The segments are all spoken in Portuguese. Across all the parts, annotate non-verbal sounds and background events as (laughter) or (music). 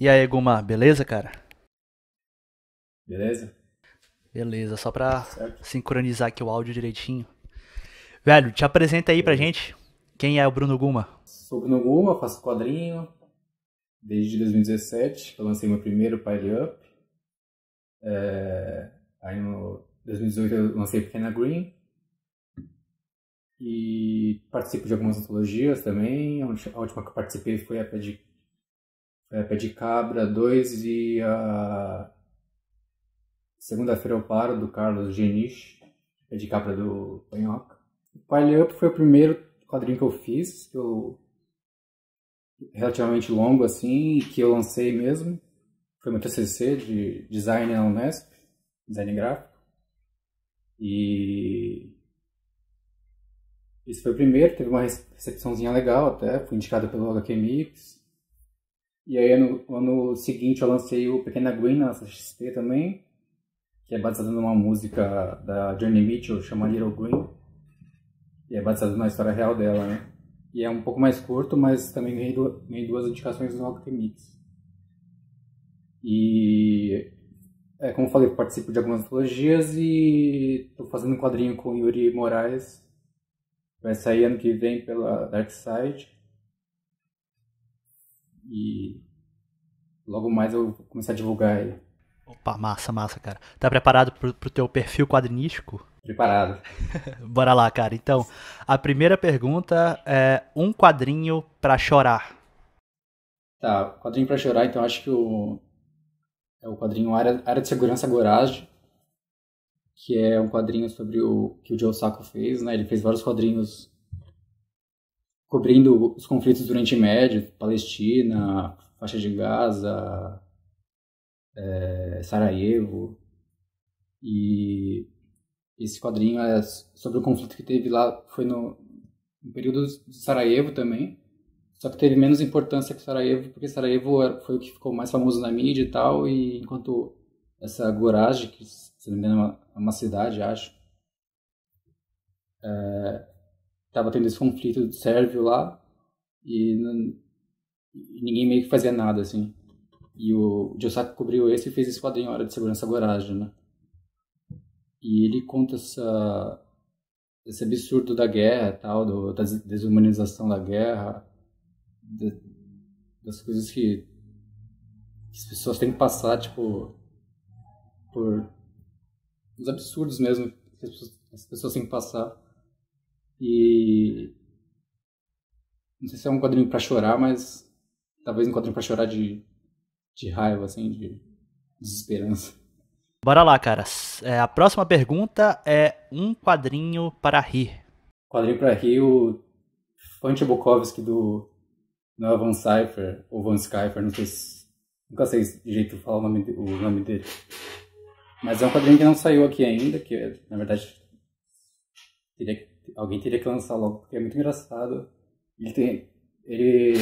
E aí, Guma, beleza, cara? Beleza? Beleza, só pra Certo. sincronizar aqui o áudio direitinho. Velho, te apresenta aí pra gente. Quem é o Bruno Guma? Sou o Bruno Guma, faço quadrinho desde 2017, que eu lancei meu primeiro Pile Up. É, aí no 2018 eu lancei Pequena Green. E participo de algumas antologias também. A última que eu participei foi a de, a Pé de Cabra 2 e a Segunda-feira eu paro, do Carlos Geniche, Pé de Cabra do Panhoca. O Pile Up foi o primeiro quadrinho que eu fiz, que eu relativamente longo assim, que eu lancei mesmo. Foi meu TCC de design na Unesp, design gráfico. E esse foi o primeiro, teve uma rece- recepçãozinha legal até, fui indicado pelo HQ Mix. E aí no ano seguinte eu lancei o Pequena Green na XP também, que é baseado numa música da Johnny Mitchell, chama Little Green. E é baseado na história real dela, né? E é um pouco mais curto, mas também ganhei du- ganhei duas indicações no HQ Mix. E, é, como eu falei, eu participo de algumas antologias e estou fazendo um quadrinho com Yuri Moraes. Vai sair ano que vem pela Dark Side. E logo mais eu vou começar a divulgar ele. Opa, massa, massa, cara. Tá preparado pro, pro teu perfil quadrinístico? Preparado. (laughs) Bora lá, cara. Então, a primeira pergunta é um quadrinho pra chorar. Tá, quadrinho pra chorar, então acho que o é o quadrinho Área, Área de Segurança Gorage, que é um quadrinho sobre o que o Joe Sacco fez, né? Ele fez vários quadrinhos cobrindo os conflitos do Oriente Médio, Palestina, faixa de Gaza, é, Sarajevo. E esse quadrinho é sobre o conflito que teve lá, foi no, no período de Sarajevo também. Só que teve menos importância que Sarajevo, porque Sarajevo foi o que ficou mais famoso na mídia e tal, e enquanto essa Goraj, que se não me engano é uma, é uma cidade, acho, estava tendo esse conflito sérvio lá, e, não- ninguém meio que fazia nada, assim. E o Josaka cobriu esse e fez esse quadrinho Hora de Segurança Goraj, né? E ele conta essa, esse absurdo da guerra tal, do, da des- desumanização da guerra, da- das coisas que, que as pessoas têm que passar, tipo, por os absurdos mesmo que as pessoas, as pessoas têm que passar. E não sei se é um quadrinho pra chorar, mas talvez um quadrinho pra chorar de, de raiva, assim, de desesperança. Bora lá, cara. S- é, a próxima pergunta é um quadrinho para rir. Quadrinho pra rir, o Fante Bukowski do não é Van Cypher ou Van Skyfer, não sei se. Nunca sei de jeito de falar o nome, o nome dele. Mas é um quadrinho que não saiu aqui ainda, que na verdade teria, que- alguém teria que lançar logo, porque é muito engraçado. Ele tem. Ele.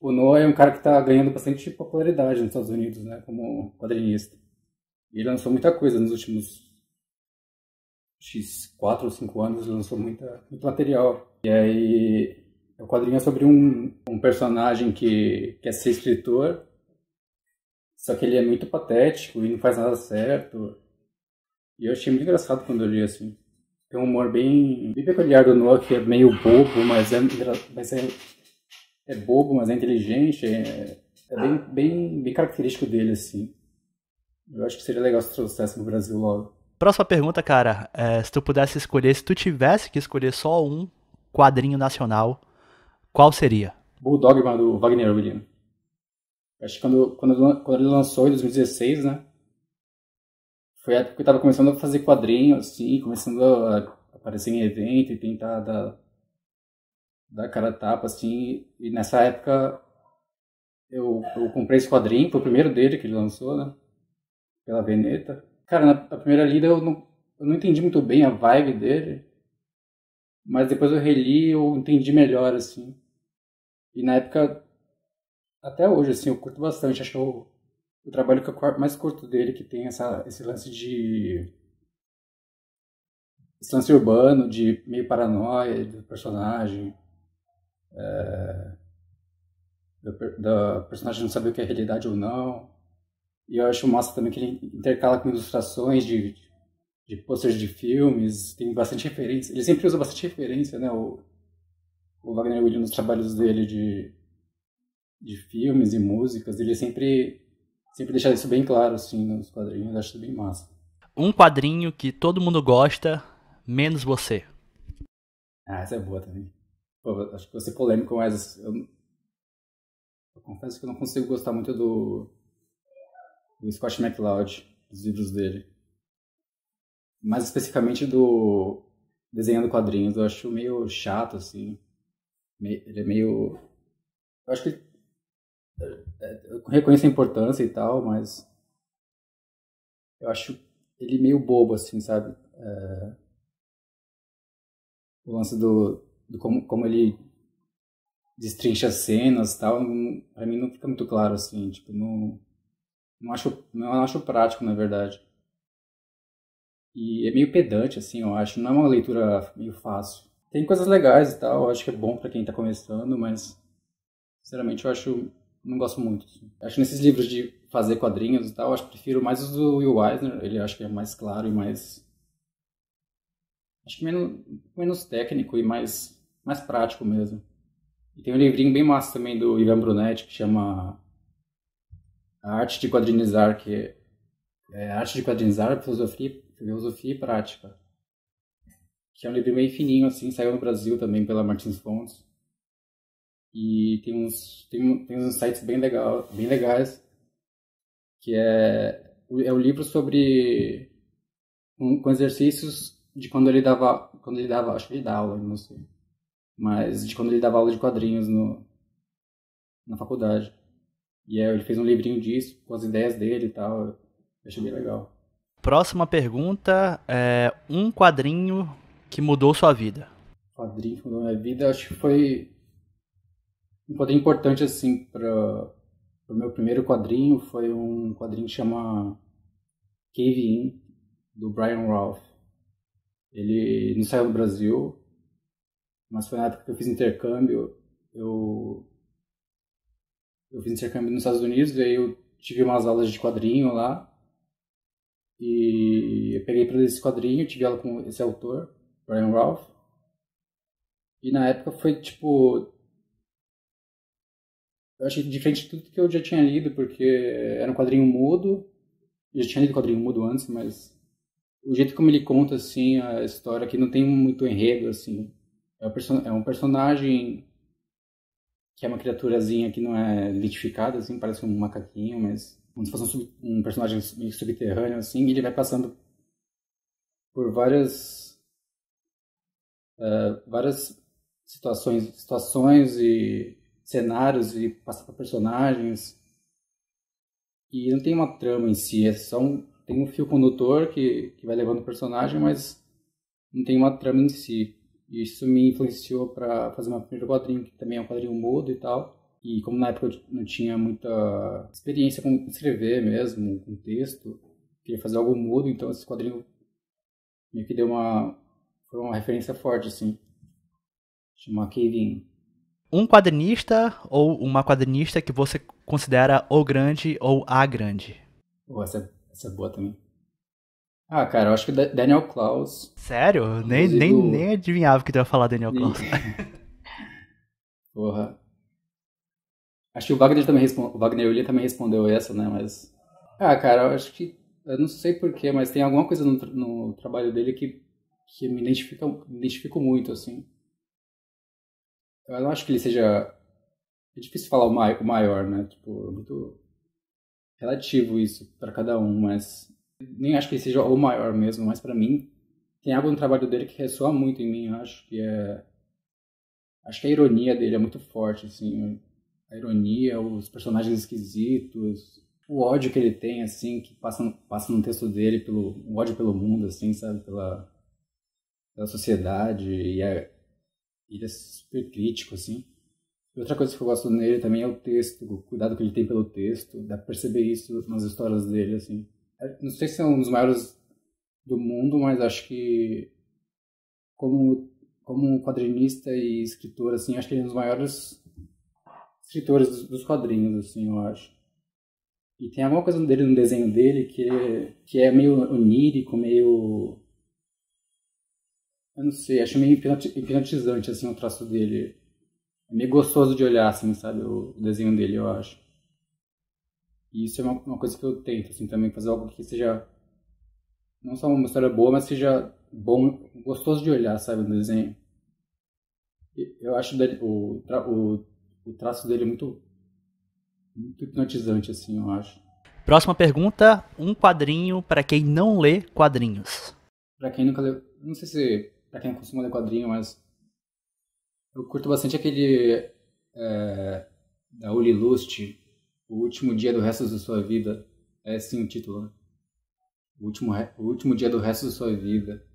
O Noah é um cara que está ganhando bastante popularidade nos Estados Unidos, né, como quadrinista. E ele lançou muita coisa nos últimos X 4 ou 5 anos, ele lançou muita, muito material. E aí, o quadrinho é sobre um, um personagem que quer ser escritor, só que ele é muito patético e não faz nada certo. E eu achei muito engraçado quando eu li assim. Tem um humor bem, bem peculiar do Noah, que é meio bobo, mas é, mas é, é bobo, mas é inteligente. É, é bem, bem, bem característico dele, assim. Eu acho que seria legal se trouxesse no Brasil logo. Próxima pergunta, cara. é, se tu pudesse escolher, se tu tivesse que escolher só um quadrinho nacional, qual seria? Bulldogma do Wagner William. Acho que quando, quando, quando ele lançou em 2016, né? Foi a época que eu tava começando a fazer quadrinho, assim, começando a aparecer em evento e tentar dar, dar cara a tapa, assim. E nessa época eu, eu comprei esse quadrinho, foi o primeiro dele que ele lançou, né? Pela Veneta. Cara, na, na primeira lida eu não, eu não entendi muito bem a vibe dele. Mas depois eu reli e eu entendi melhor, assim. E na época, até hoje, assim, eu curto bastante. Acho que é o, trabalho que eu mais curto dele, que tem essa, esse lance de. Esse lance urbano, de meio paranoia do personagem. É, da, personagem não saber o que é realidade ou não. E eu acho massa também que ele intercala com ilustrações de, de posters de filmes, tem bastante referência. Ele sempre usa bastante referência, né? O, o Wagner Williams nos trabalhos dele de, de filmes e músicas, ele sempre sempre deixa isso bem claro assim nos quadrinhos, acho bem massa. Um quadrinho que todo mundo gosta, menos você. Ah, essa é boa também. Pô, acho que vou ser polêmico, mas eu, eu confesso que eu não consigo gostar muito do, do Scott McCloud, dos livros dele. Mais especificamente do desenhando quadrinhos, eu acho meio chato, assim. Ele é meio. Eu acho que. Eu reconheço a importância e tal, mas. Eu acho ele meio bobo, assim, sabe? É... O lance do, do como, como ele destrincha cenas e tal, pra mim não fica muito claro, assim, tipo, não, não, acho, não acho prático, na verdade. E é meio pedante, assim, eu acho, não é uma leitura meio fácil. Tem coisas legais e tal, eu acho que é bom para quem tá começando, mas, sinceramente, eu acho, não gosto muito. Assim. Acho que nesses livros de fazer quadrinhos e tal, acho que prefiro mais os do Will Eisner, ele acho que é mais claro e mais... Acho que menos, menos técnico e mais, mais prático mesmo. E tem um livrinho bem massa também do Ivan Brunetti que chama A Arte de Quadrinizar, que é, é Arte de Quadrinizar, Filosofia, Filosofia e Prática. Que é um livro bem fininho, assim, saiu no Brasil também pela Martins Fontes. E tem uns, tem, tem uns sites bem, legal, bem legais, que é, é o um livro sobre um, com exercícios de quando ele dava, quando ele dava, acho que ele dá aula, não sei mas de quando ele dava aula de quadrinhos no, na faculdade. E aí ele fez um livrinho disso, com as ideias dele e tal. Eu achei bem legal. Próxima pergunta é um quadrinho que mudou sua vida. Quadrinho que mudou minha vida, acho que foi um quadrinho importante assim para o meu primeiro quadrinho foi um quadrinho que chama Cave In do Brian Ralph. Ele não saiu no Brasil, mas foi na época que eu fiz intercâmbio. Eu, eu fiz intercâmbio nos Estados Unidos, e aí eu tive umas aulas de quadrinho lá. E eu peguei para ler esse quadrinho, tive aula com esse autor, Brian Ralph. E na época foi tipo. Eu achei diferente de tudo que eu já tinha lido, porque era um quadrinho mudo. Eu já tinha lido quadrinho mudo antes, mas o jeito como ele conta assim a história que não tem muito enredo assim é um, é um personagem que é uma criaturazinha que não é identificada, assim, parece um macaquinho, mas como se fosse um, um personagem subterrâneo, assim, e ele vai passando por várias uh, várias situações, situações e cenários e passa por personagens e não tem uma trama em si, é só um, tem um fio condutor que, que vai levando o personagem, mas não tem uma trama em si. E isso me influenciou para fazer meu primeiro quadrinho, que também é um quadrinho mudo e tal. E como na época eu não tinha muita experiência com escrever mesmo, com texto, queria fazer algo mudo, então esse quadrinho meio que deu uma. Foi uma referência forte, assim. Chama Cave Um quadrinista ou uma quadrinista que você considera o grande ou a grande? Oh, essa, essa é boa também. Ah, cara, eu acho que Daniel Klaus. Sério? Nem, nem, do... nem adivinhava que tu ia falar Daniel Klaus. (laughs) Porra. Acho que o Wagner também respondeu. O Wagner William também respondeu essa, né? Mas. Ah, cara, eu acho que. Eu não sei porquê, mas tem alguma coisa no, no trabalho dele que, que me identifica me identifico muito, assim. Eu não acho que ele seja. É difícil falar o maior, né? Tipo, é muito relativo isso para cada um, mas nem acho que ele seja o maior mesmo, mas para mim tem algo no trabalho dele que ressoa muito em mim, acho que é acho que a ironia dele é muito forte assim, a ironia, os personagens esquisitos, o ódio que ele tem assim, que passa passa no texto dele pelo o ódio pelo mundo assim, sabe, pela pela sociedade e é, ele é super crítico assim. Outra coisa que eu gosto nele também é o texto, o cuidado que ele tem pelo texto, dá pra perceber isso nas histórias dele assim não sei se é um dos maiores do mundo, mas acho que como como quadrinista e escritor assim, acho que ele é um dos maiores escritores dos, dos quadrinhos, assim, eu acho. E tem alguma coisa dele no desenho dele que é, que é meio onírico, meio. Eu não sei, acho meio hipnotizante assim o traço dele. É meio gostoso de olhar, assim, sabe? O desenho dele, eu acho. E isso é uma, uma coisa que eu tento, assim, também, fazer algo que seja. Não só uma história boa, mas seja bom, gostoso de olhar, sabe? No desenho. Eu acho dele, o, o, o traço dele muito muito hipnotizante, assim, eu acho. Próxima pergunta: um quadrinho para quem não lê quadrinhos. Para quem nunca lê, não sei se para quem costuma ler quadrinho, mas eu curto bastante aquele é, da Uli Lust, O Último Dia do Resto da Sua Vida. É sim o título, né? O último, o último Dia do Resto da Sua Vida.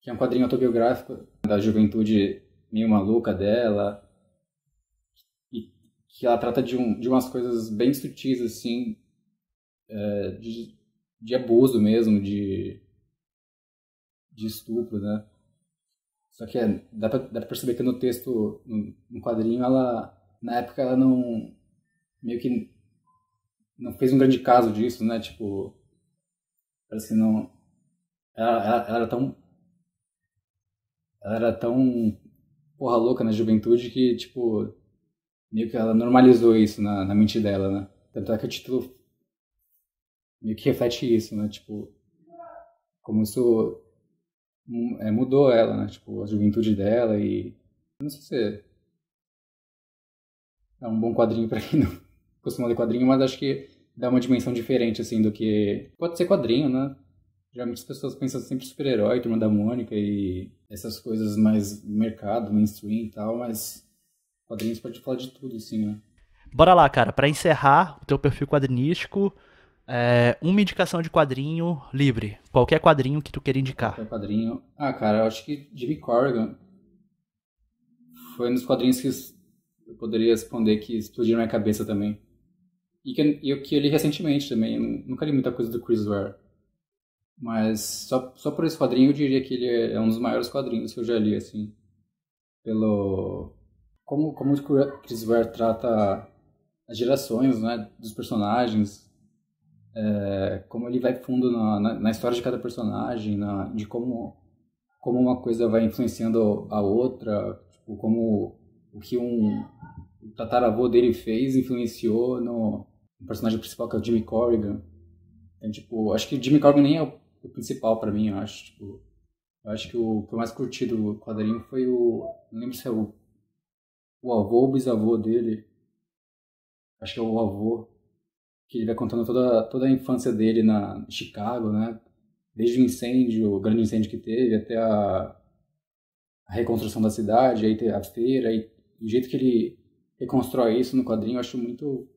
Que é um quadrinho autobiográfico da juventude meio maluca dela, que ela trata de, um, de umas coisas bem sutis, assim, é, de, de abuso mesmo, de, de estupro, né? Só que é, dá, pra, dá pra perceber que no texto, no, no quadrinho, ela, na época, ela não, meio que não fez um grande caso disso, né? Tipo, parece que não, ela, ela, ela era tão, ela era tão porra louca na juventude que, tipo, meio que ela normalizou isso na, na mente dela, né? Tanto é que o título meio que reflete isso, né? Tipo, como isso é, mudou ela, né? Tipo, a juventude dela e... Não sei se é um bom quadrinho para quem não (laughs) costuma ler quadrinho, mas acho que dá uma dimensão diferente, assim, do que... Pode ser quadrinho, né? Geralmente as pessoas pensam sempre super-herói, Turma da Mônica e essas coisas mais mercado, mainstream e tal, mas Quadrinhos pode falar de tudo, assim, né? Bora lá, cara. Para encerrar o teu perfil quadrinístico, é, uma indicação de quadrinho livre. Qualquer quadrinho que tu queira indicar. Qualquer quadrinho. Ah, cara, eu acho que Jimmy Corrigan foi um dos quadrinhos que eu poderia responder que explodiram na minha cabeça também. E que, eu, que eu li recentemente também. Eu nunca li muita coisa do Chris Ware. Mas só, só por esse quadrinho eu diria que ele é, é um dos maiores quadrinhos que eu já li, assim. Pelo, como, como o Chris Ware trata as gerações né, dos personagens, é, como ele vai fundo na, na, na, história de cada personagem, na, de como, como uma coisa vai influenciando a outra, tipo, como o que um tataravô dele fez influenciou no, no personagem principal, que é o Jimmy Corrigan. Então, tipo, acho que Jimmy Corrigan nem é o, o principal para mim, eu acho. Tipo, eu acho que o que eu mais curti do quadrinho foi o. Não lembro se é o o avô ou bisavô dele, acho que é o avô, que ele vai contando toda, toda a infância dele na em Chicago, né? Desde o incêndio, o grande incêndio que teve, até a, a reconstrução da cidade, aí a feira, e o jeito que ele reconstrói isso no quadrinho eu acho muito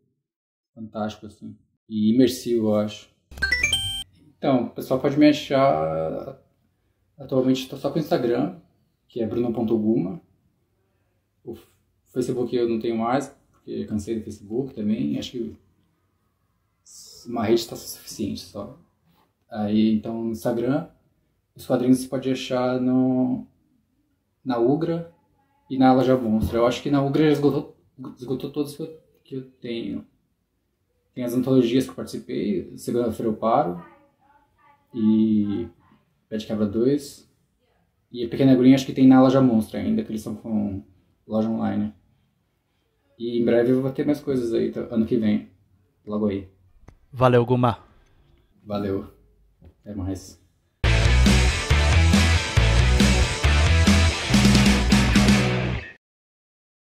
fantástico, assim. E imersivo, eu acho. Então, o pessoal pode me achar. Atualmente estou só com o Instagram, que é bruno.guma. O Facebook eu não tenho mais, porque cansei do Facebook também. Acho que uma rede está suficiente só. Aí, então, no Instagram, os quadrinhos você pode achar no, na Ugra e na Loja Monstro. Eu acho que na Ugra já esgotou, esgotou todos que eu, que eu tenho. Tem as antologias que eu participei, segunda-feira eu paro, e de Quebra 2. E a Pequena Agulhinha acho que tem na Loja Monstro ainda, que eles são com loja online. E em breve eu vou ter mais coisas aí, tá? ano que vem. Logo aí. Valeu, Guma. Valeu. Até mais.